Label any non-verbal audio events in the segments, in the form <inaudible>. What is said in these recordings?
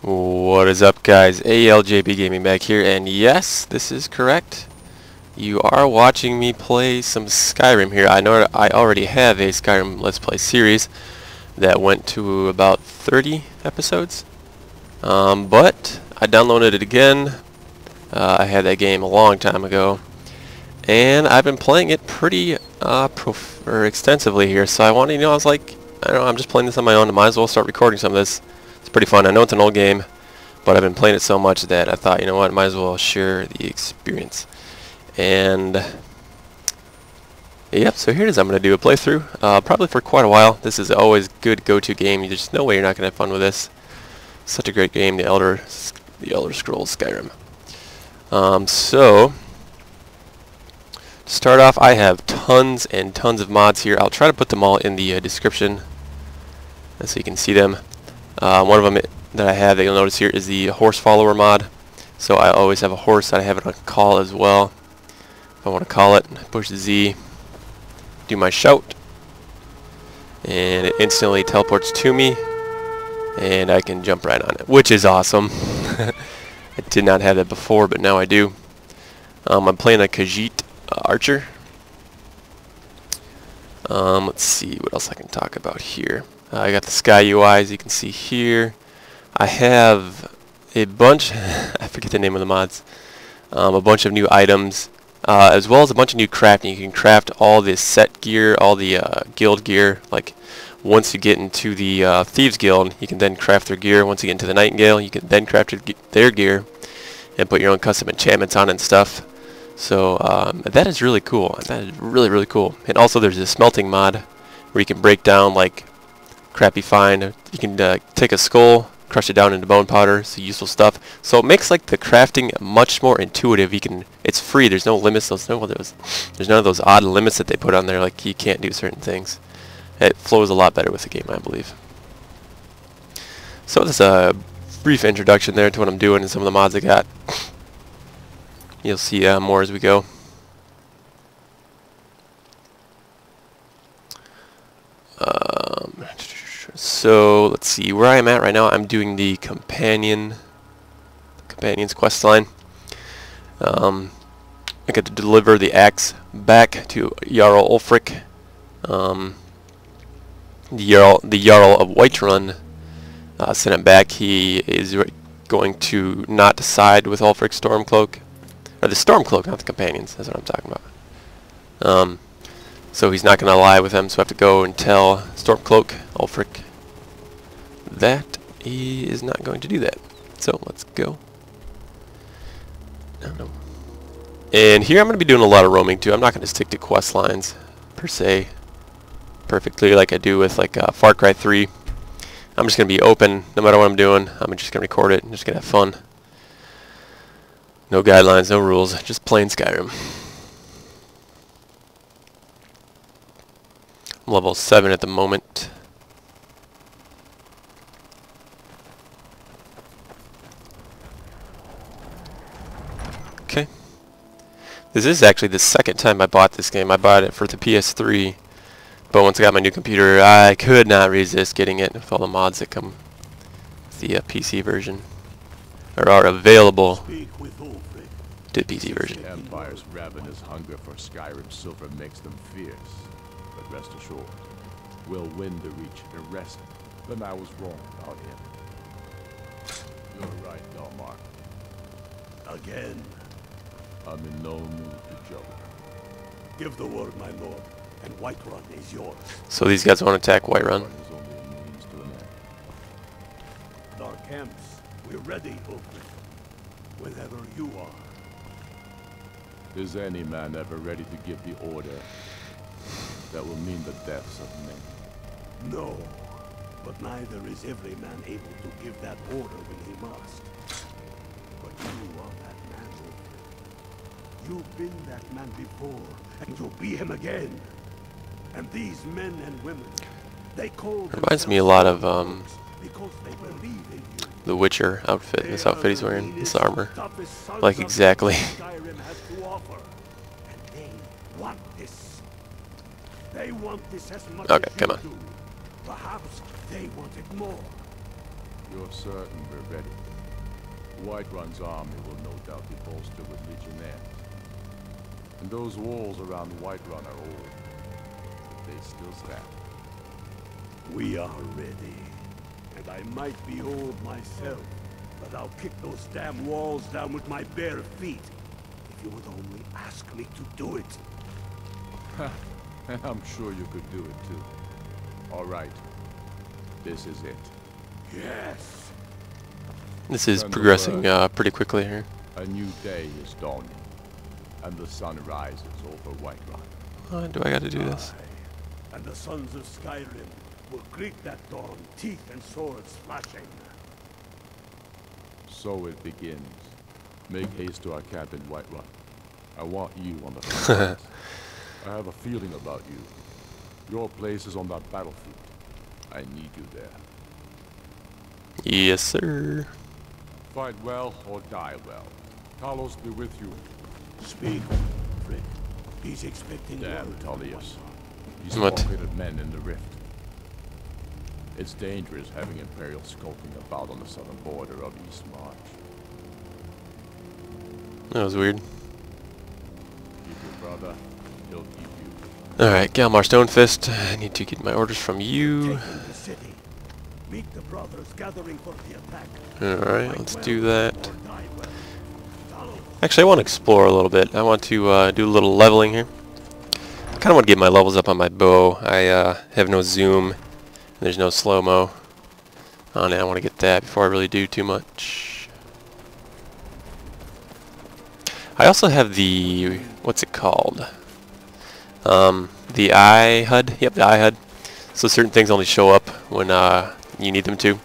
What is up guys, ALJB Gaming back here, and yes, this is correct. You are watching me play some Skyrim here. I know I already have a Skyrim Let's Play series that went to about 30 episodes. Um, but I downloaded it again. Uh, I had that game a long time ago. And I've been playing it pretty uh, extensively here, so I wanted, you know, I was like, I don't know, I'm just playing this on my own, I might as well start recording some of this. It's pretty fun. I know it's an old game, but I've been playing it so much that I thought, you know what, might as well share the experience. And yep, so here it is. I'm going to do a playthrough, uh, probably for quite a while. This is always good go-to game. There's no way you're not going to have fun with this. Such a great game, the Elder, the Elder Scrolls Skyrim. Um, so to start off, I have tons and tons of mods here. I'll try to put them all in the uh, description so you can see them. Uh, one of them that I have that you'll notice here is the horse follower mod. So I always have a horse that I have it on call as well. If I want to call it, push Z, do my shout, and it instantly teleports to me, and I can jump right on it, which is awesome. <laughs> I did not have that before, but now I do. Um, I'm playing a Khajiit uh, Archer. Um, let's see what else I can talk about here. Uh, I got the Sky UI as you can see here. I have a bunch, <laughs> I forget the name of the mods, um, a bunch of new items, uh, as well as a bunch of new crafting. You can craft all the set gear, all the uh, guild gear, like once you get into the uh, Thieves Guild, you can then craft their gear. Once you get into the Nightingale, you can then craft their gear and put your own custom enchantments on and stuff. So um, that is really cool. That is really, really cool. And also there's a smelting mod where you can break down like crappy find. You can uh, take a skull, crush it down into bone powder, so useful stuff. So it makes like the crafting much more intuitive. You can, it's free. There's no limits. There's no there's, there's none of those odd limits that they put on there. Like you can't do certain things. It flows a lot better with the game, I believe. So that's a brief introduction there to what I'm doing and some of the mods I got. You'll see uh, more as we go. Um, so let's see where I am at right now. I'm doing the companion, companion's quest line. Um, I get to deliver the axe back to Jarl Ulfric. Um, the Jarl, the Jarl of Whiterun uh, sent him back. He is going to not side with Ulfric Stormcloak, or the Stormcloak, not the companions. That's what I'm talking about. Um, so he's not going to ally with them. So I have to go and tell Stormcloak, Ulfric, that he is not going to do that. So let's go. No, no. And here I'm going to be doing a lot of roaming too. I'm not going to stick to quest lines per se perfectly like I do with like uh, Far Cry 3. I'm just going to be open no matter what I'm doing. I'm just going to record it and just going to have fun. No guidelines, no rules, just plain Skyrim. I'm level 7 at the moment. Okay. This is actually the second time I bought this game. I bought it for the PS3. But once I got my new computer, I could not resist getting it with all the mods that come with the uh, PC version. Or are available to the PC version. The Empire's ravenous hunger for Skyrim silver makes them fierce. But rest assured, we'll win the Reach and arrest him. Then I was wrong about him. You're right, Galmar. Again. I'm in no mood to joke. Give the word, my lord and Whiterun is yours. So these guys want to attack Whiterun. Dark camps, we're ready, Ulfric. Whenever you are. Is any man ever ready to give the order that will mean the deaths of men? No, but neither is every man able to give that order when he must. You've been that man before, and you'll be him again. And these men and women, they call Reminds me a lot of um, the Witcher outfit. This outfit he's wearing, this armor, like exactly. okay, come on. Perhaps they want it more. You're certain we're ready. Whiterun's army will no doubt be bolstered with legionnaires. And those walls around Whiterun are old, but they still stand. We are ready. And I might be old myself, but I'll kick those damn walls down with my bare feet. If you would only ask me to do it. <laughs> I'm sure you could do it too. All right. This is it. Yes. This is progressing uh, pretty quickly here. A new day is dawning, and the sun rises over Whiterun. Uh, do I got to do this? Aye. And the sons of Skyrim will greet that dawn, teeth and swords flashing. So it begins. Make haste to our camp in Whiterun. I want you on the front. <laughs> I have a feeling about you. Your place is on that battlefield. I need you there. Yes, sir. Fight well or die well. Talos be with you. Speak, Frick. He's expecting Damn word. Tullius. These What? small-witted men in the rift. It's dangerous having Imperial skulking about on the southern border of East March. That was weird. Keep your brother, he'll keep you. Alright, Galmar Stonefist. I need to get my orders from you. Taking the city. Meet the brothers gathering for the attack. Alright, let's do that. Actually, I want to explore a little bit. I want to uh, do a little leveling here. I kind of want to get my levels up on my bow. I uh, have no zoom. There's no slow-mo on it. I want to get that before I really do too much. I also have the... what's it called? Um, the iHUD. Yep, the iHUD. So certain things only show up when uh, you need them to.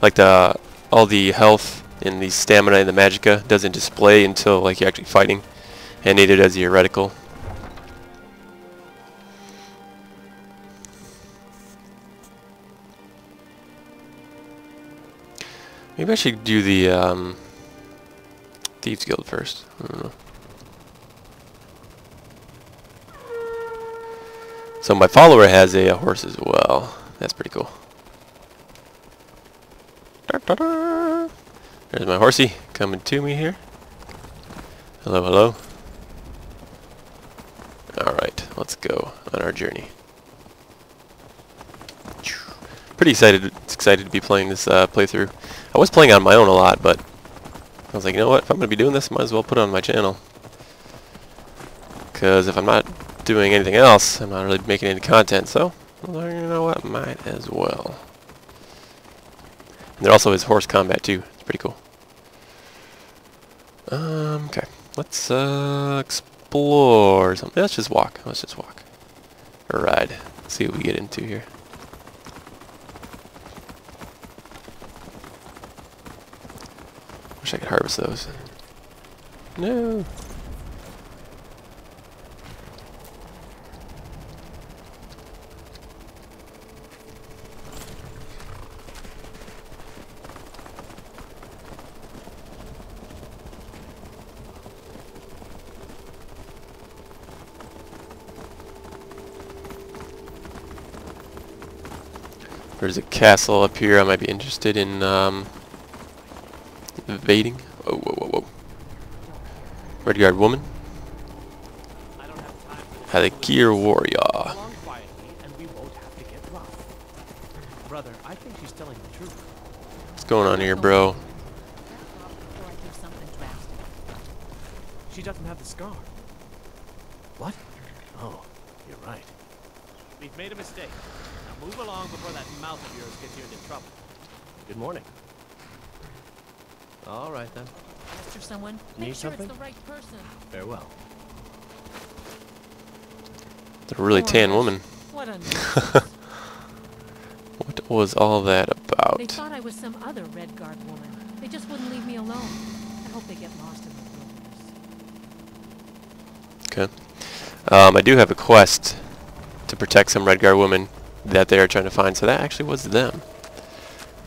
Like the all the health and the stamina and the magicka doesn't display until like you're actually fighting, and neither does the reticle. Maybe I should do the um, Thieves Guild first. I don't know. So my follower has a, horse as well. That's pretty cool. Da-da-da. There's my horsey coming to me here. Hello, hello. Alright, let's go on our journey. Pretty excited excited to be playing this uh, playthrough. I was playing on my own a lot, but I was like, you know what, if I'm going to be doing this, might as well put it on my channel. Because if I'm not doing anything else, I'm not really making any content, so, you know what, might as well. And there also is horse combat too. Pretty cool. Um, okay. Let's uh, explore something. Let's just walk. Let's just walk. Or ride. see what we get into here. Wish I could harvest those. No. There's a castle up here I might be interested in um, invading. Whoa, whoa, whoa, whoa. Red Guard woman. For warrior. Brother, I think she's telling the truth. What's going on here, bro? She doesn't have the scar. What? Oh, you're right. We've made a mistake. Now move along before that mouth of yours gets you into trouble. Good morning. All right then. After someone, Need make sure something? it's the right person. Farewell. It's a really tan woman. What a. <laughs> What was all that They about? thought I was some other Red Guard woman. They just wouldn't leave me alone. I hope they get lost in the wilderness. Okay. Um, I do have a quest to protect some Red Guard women that they are trying to find. So that actually was them.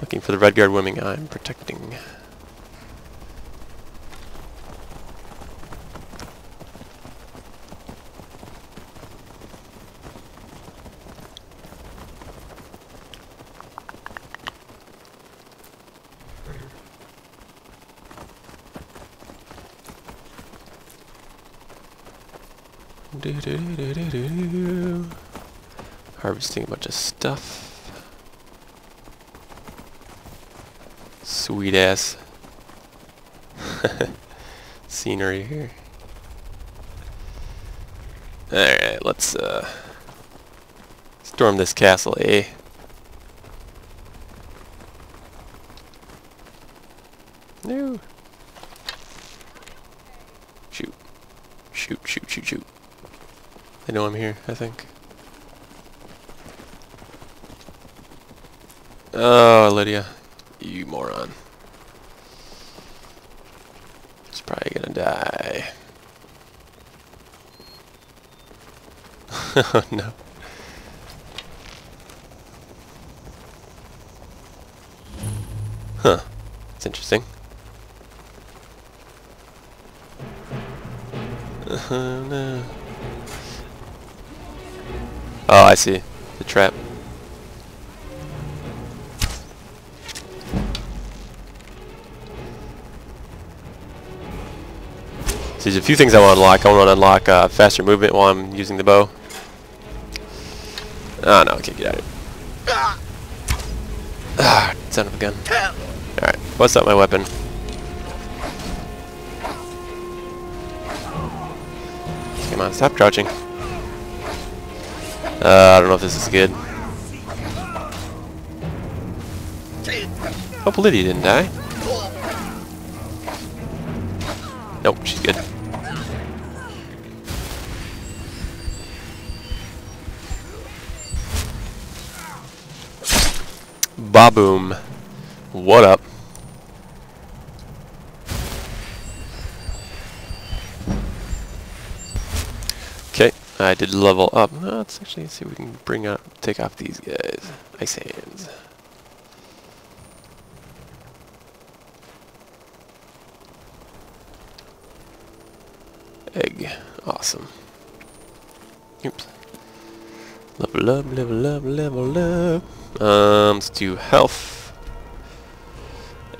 Looking for the Red Guard women I'm protecting. <laughs> Harvesting a bunch of stuff. Sweet ass <laughs> scenery here. Alright, let's uh storm this castle, eh? No. Shoot. Shoot, shoot, shoot, shoot. They know I'm here, I think. Oh, Lydia. You moron. It's probably gonna die. <laughs> oh no. Huh. It's interesting. Uh, no. Oh, I see. The trap. So there's a few things I want to unlock. I want to unlock uh, faster movement while I'm using the bow. Oh no, I can't get out of it. Ah, son of a gun. Alright, what's up my weapon? Come on, stop crouching. Uh, I don't know if this is good. Hope Lydia didn't die. Nope, she's good. Baboom. What up? Okay, I did level up. Uh, let's actually see if we can bring up, take off these guys. Ice hands. Egg. Awesome. Oops. Level up, level up, level up. Um, let's do health.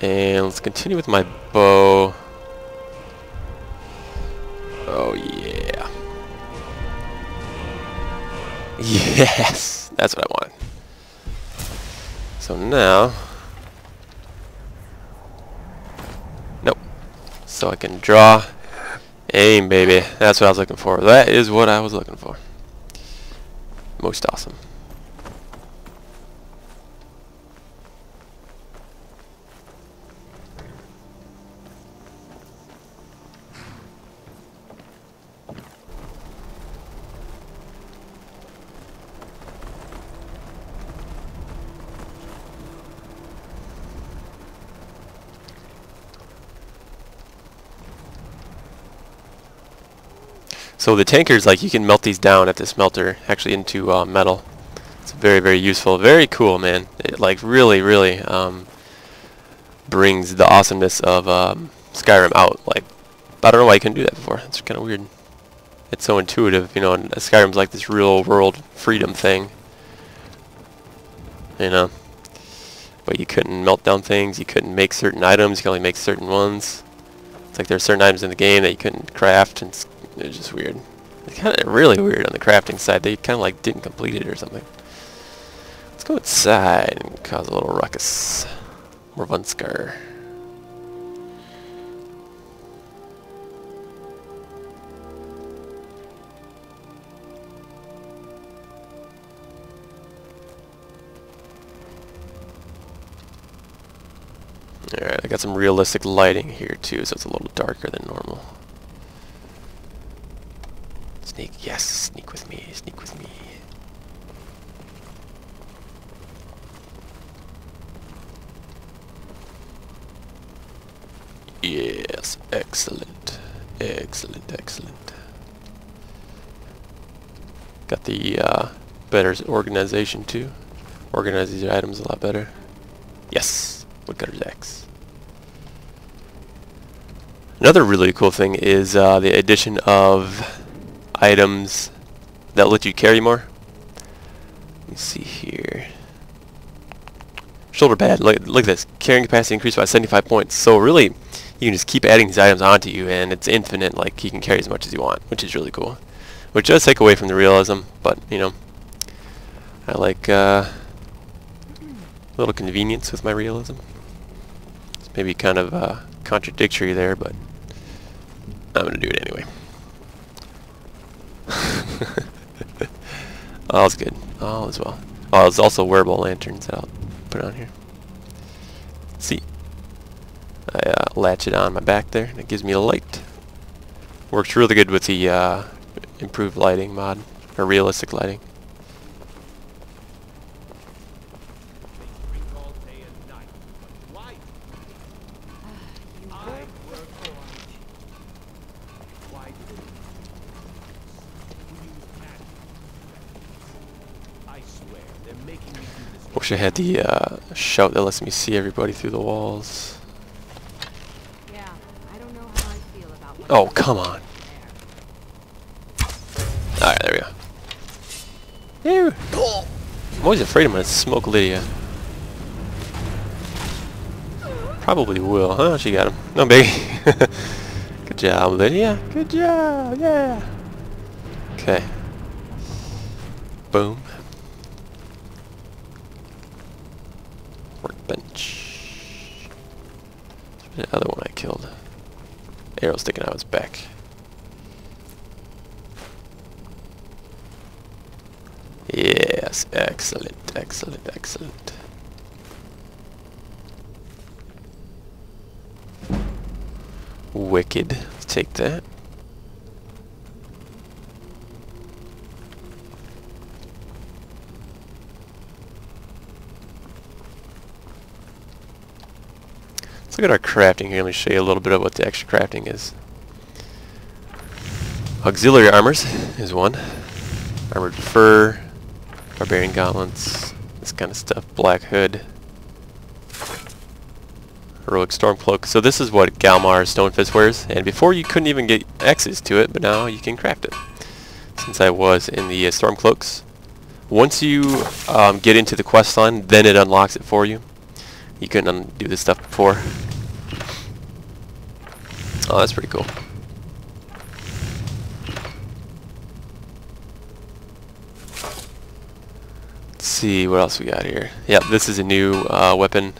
And let's continue with my bow. Yes! That's what I want. So now... Nope. So I can draw Aim, baby. That's what I was looking for. That is what I was looking for. Most awesome. So the tankers, like you can melt these down at the smelter, actually into uh, metal. It's very, very useful. Very cool, man. It like really, really um, brings the awesomeness of um, Skyrim out. Like, I don't know why you couldn't do that before. It's kind of weird. It's so intuitive, you know, and Skyrim's like this real world freedom thing. You know? But you couldn't melt down things, you couldn't make certain items, you could only make certain ones. It's like there are certain items in the game that you couldn't craft, and it's just weird. It's kind of really weird on the crafting side. They kind of like didn't complete it or something. Let's go inside and cause a little ruckus. Morvunskar. Alright, I got some realistic lighting here too, so it's a little darker than normal. Sneak, yes, sneak with me, sneak with me. Yes, excellent, excellent, excellent. Got the uh, better organization too. Organize these items a lot better. Yes, woodcutter's X. Another really cool thing is uh, the addition of items that let you carry more. Let me see here. Shoulder pad, look, look at this. Carrying capacity increased by 75 points. So really, you can just keep adding these items onto you and it's infinite, like you can carry as much as you want, which is really cool. which does take away from the realism, but, you know, I like uh, a little convenience with my realism. It's maybe kind of uh, contradictory there, but I'm going to do it anyway. <laughs> All's good. All is well. Oh, there's also wearable lanterns that I'll put on here. See, I uh, latch it on my back there, and it gives me a light. Works really good with the uh, improved lighting mod, or realistic lighting. They drink all day and night. But why? I work for Why do they? We use magic. I swear, they're making me do this. Wish I had the uh, shout that lets me see everybody through the walls. Yeah, I don't know how I feel about what Oh, come on. Alright, there we go. I'm always afraid I'm gonna smoke Lydia. Probably will. Huh? She got him. No, baby. <laughs> Good job, Lydia. Good job. Yeah. Okay. Boom. The other one I killed. Arrow sticking out his back. Yes, excellent, excellent, excellent. Wicked. Let's take that. Let's look at our crafting here. Let me show you a little bit of what the extra crafting is. Auxiliary armors is one. Armored fur, barbarian gauntlets, this kind of stuff. Black hood, heroic storm cloak. So this is what Galmar Stonefist wears, and before you couldn't even get access to it, but now you can craft it. Since I was in the uh, storm cloaks, once you um, get into the quest line, then it unlocks it for you. You couldn't undo this stuff before. Oh, that's pretty cool. Let's see what else we got here. Yep, this is a new uh, weapon.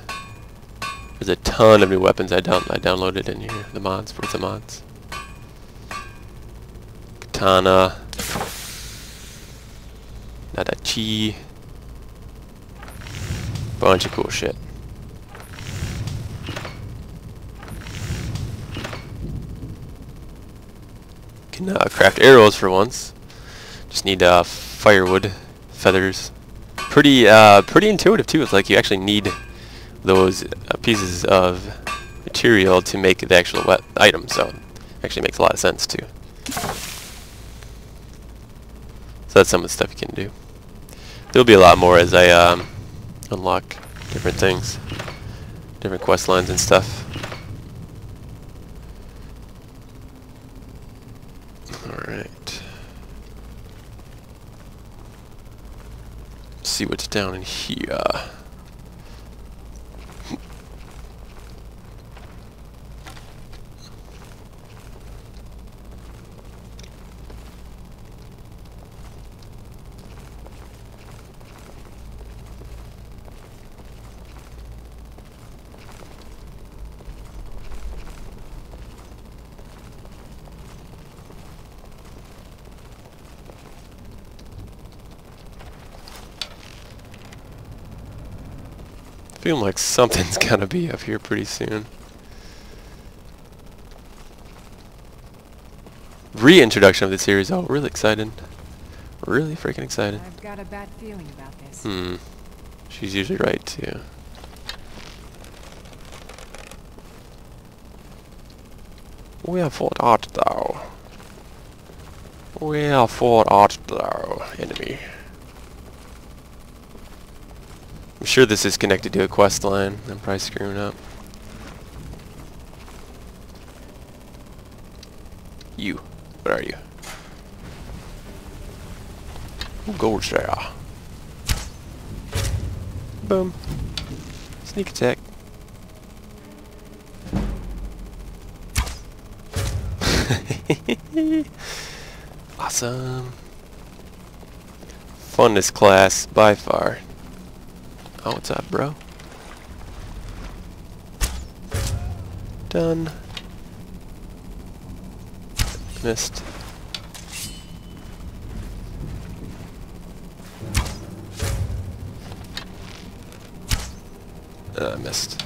There's a ton of new weapons I down I downloaded in here. The mods, for the mods. Katana. Nodachi. Bunch of cool shit. Can uh, craft arrows for once. Just need uh, firewood, feathers. Pretty, uh, pretty intuitive too. It's like you actually need those uh, pieces of material to make the actual item. So, it actually makes a lot of sense too. So that's some of the stuff you can do. There'll be a lot more as I um, unlock different things, different quest lines and stuff. Alright. See what's down in here. Feeling like something's <laughs> gonna be up here pretty soon. Reintroduction of the series. Oh, really excited. Really freaking excited. I've got a bad feeling about this. Hmm. She's usually right too. Wherefore art thou? Wherefore art thou, enemy? I'm sure this is connected to a quest line. I'm probably screwing up. You. What are you? Goes there? Boom. Sneak attack. <laughs> Awesome. Funnest class by far. Oh, what's up, bro? Done. Missed. Uh, missed.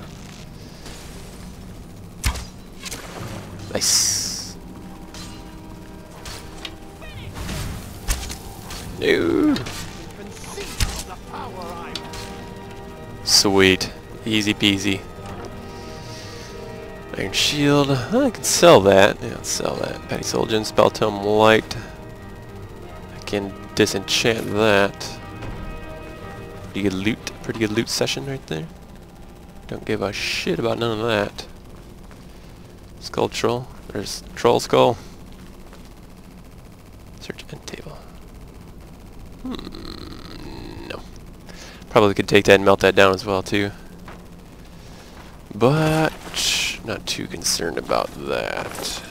Nice. No. Sweet. Easy peasy. Iron Shield. I can sell that. Yeah, let's sell that. Petty Soldier, Spell Tome Light. I can disenchant that. Pretty good loot. Pretty good loot session right there. Don't give a shit about none of that. Skull Troll. There's Troll Skull. Search end table. Hmm. Probably could take that and melt that down as well too. But not too concerned about that.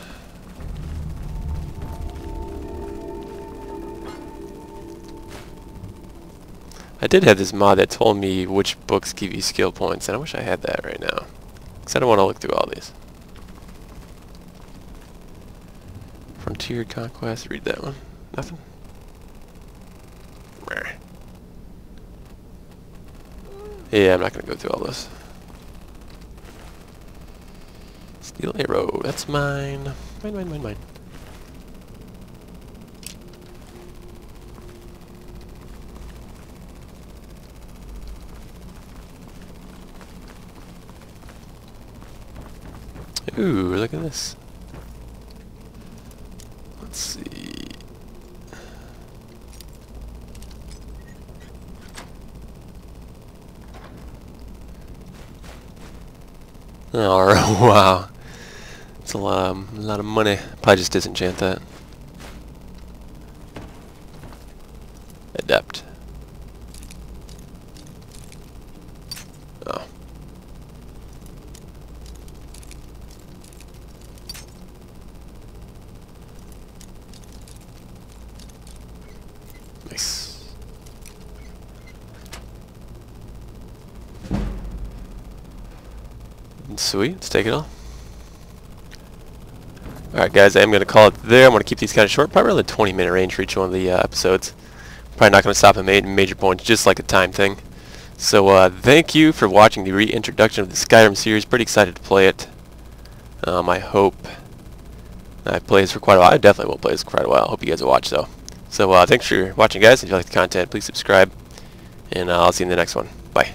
I did have this mod that told me which books give you skill points, and I wish I had that right now. Because I don't want to look through all these. Frontier Conquest, read that one. Nothing? Yeah, I'm not going to go through all this. Steel arrow, that's mine. Mine, mine, mine, mine. Ooh, look at this. Let's see. Oh, <laughs> wow. It's a lot of, a lot of money. Probably just disenchant that. Adept. Oh. Nice. Sweet, let's take it all. Alright guys, I'm going to call it there. I'm going to keep these kind of short, probably around the 20 minute range for each one of the uh, episodes. Probably not going to stop at ma major points, just like a time thing. So uh, thank you for watching the reintroduction of the Skyrim series. Pretty excited to play it. Um, I hope I play this for quite a while. I definitely will play this for quite a while. I hope you guys will watch though. So uh, thanks for watching guys. If you like the content, please subscribe. And uh, I'll see you in the next one. Bye.